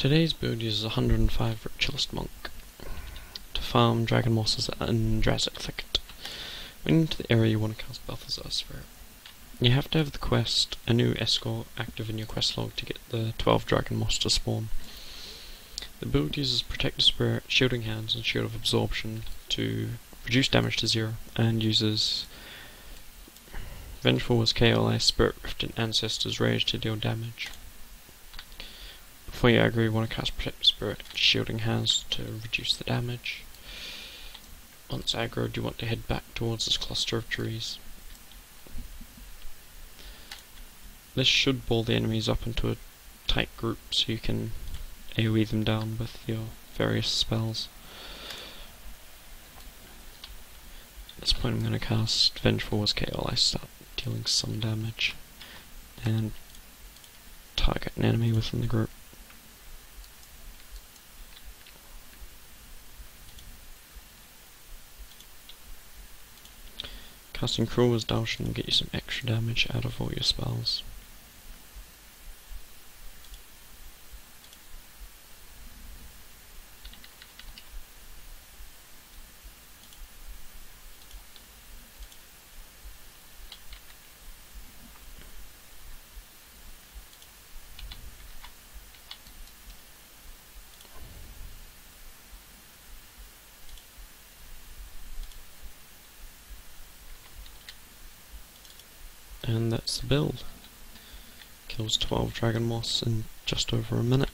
Today's build uses 105 Ritualist Monk to farm Dragon Mosses and Drazach Thicket. When into the area you want to cast Balthazar Spirit. You have to have the quest, a new escort, active in your quest log to get the 12 Dragon Moss to spawn. The build uses Protective Spirit, Shielding Hands, and Shield of Absorption to reduce damage to zero, and uses Vengeful Was Khanhei, Spirit Rift, and Ancestor's Rage to deal damage. Before you aggro, you want to cast Spirit, Shielding Hands to reduce the damage. Once aggroed, you want to head back towards this cluster of trees. This should ball the enemies up into a tight group so you can AoE them down with your various spells. At this point I'm going to cast Vengeful Was I start dealing some damage, and target an enemy within the group. Casting Cruel Daoshen will get you some extra damage out of all your spells. And that's the build. Kills 12 Dragon Moss in just over a minute.